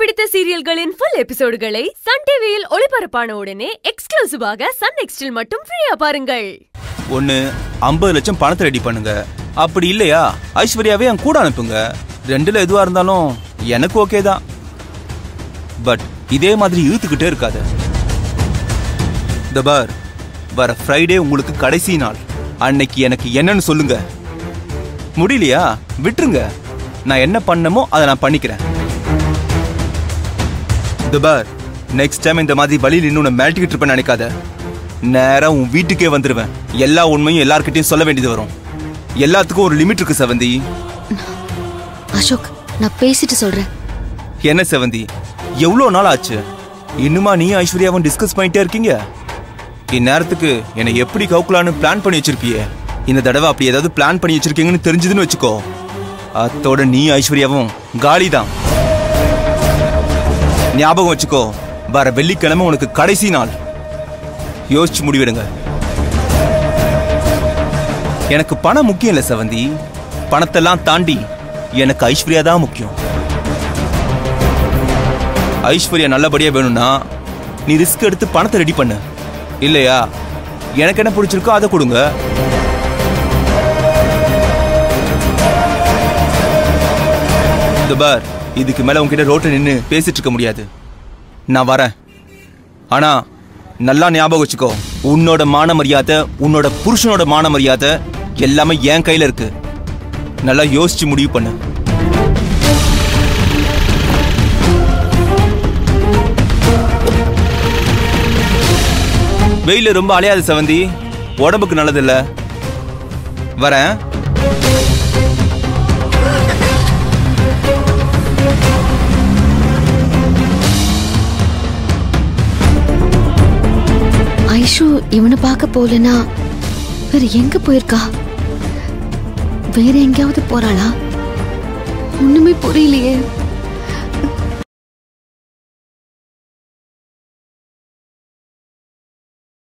பிடித்த சீரியல்களின் full எபிசோடுகளை Sun டிவியில் ஒளிபரப்பான உடனே எக்ஸ்க்ளூசிவாக சன் நெக்ஸ்டில் மட்டும் ஃப்ரீயா பாருங்கள். ஒன்று ஐம்பது லட்சம் பணத்தை ரெடி பண்ணுங்க. அப்படி இல்லையா? ஐஸ்வர்யாவே என் கூட அனுப்புங்க. ரெண்டுல எதுவா இருந்தாலும் எனக்கு ஓகே தான். பட் இதே மாதிரி இழுத்துக்கிட்டே இருக்காத. தபார் பார் வர ஃப்ரைடே உங்களுக்கு கடைசி நாள். அன்னைக்கு எனக்கு என்னன்னு சொல்லுங்க. முடியலையா? விட்டுருங்க. நான் என்ன பண்ணமோ அதை நான் பண்ணிக்கிறேன். இந்த பார் நெக்ஸ்ட் டைம் இந்த மாதிரி வழியில் இன்னும் மிரட்டிக்கிட்டு இருப்பேன்னு நினைக்காத. நேரா உன் வீட்டுக்கே வந்துடுவேன் எல்லா உண்மையும் எல்லார்கிட்டயும் சொல்ல வேண்டியது வரும். எல்லாத்துக்கும் ஒரு லிமிட் இருக்கு செவந்தி. அசோக் நான் பேசிட்டு சொல்றேன். என்ன செவந்தி? எவ்வளோ நாள் ஆச்சு? இன்னுமா நீ ஐஸ்வர்யாவும் டிஸ்கஸ் பண்ணிட்டே இருக்கீங்க? இந்நேரத்துக்கு என்னை எப்படி கவுக்கலான்னு பிளான் பண்ணி வச்சிருப்பியே? இந்த தடவை அப்படி ஏதாவது பிளான் பண்ணி வச்சிருக்கீங்கன்னு தெரிஞ்சதுன்னு வச்சுக்கோ. அத்தோட நீ ஐஸ்வர்யாவும் காலிதான். ஞாபகம் வச்சுக்கோ வர வெள்ளிக்கிழமை உனக்கு கடைசி நாள். யோசிச்சு முடிவிடுங்க. எனக்கு பணம் முக்கியம் இல்லை செவந்தி. பணத்தெல்லாம் தாண்டி எனக்கு ஐஸ்வர்யா தான் முக்கியம். ஐஸ்வர்யா நல்லபடியா வேணும்னா நீ ரிஸ்க் எடுத்து பணத்தை ரெடி பண்ணு. இல்லையா? எனக்கு என்ன பிடிச்சிருக்கோ அதை கொடுங்க. துபார் பார் இதுக்கு மேல உங்ககிட்ட ரோட்டில் நின்று பேசிட்டு இருக்க முடியாது. நான் வரேன். ஆனா நல்லா ஞாபகம் வச்சுக்கோ. உன்னோட மான மரியாதை உன்னோட புருஷனோட மான மரியாதை எல்லாமே என் கையில இருக்கு. நல்லா யோசிச்சு முடிவு பண்ணு. வெயில ரொம்ப அலையாது செவந்தி. உடம்புக்கு நல்லதில்லை. வரேன். ஐஷு இவனை பார்க்க போலனா? வேற எங்க போயிருக்கா? வேற எங்கேயாவது போறாளா? ஒண்ணுமே புரியலையே.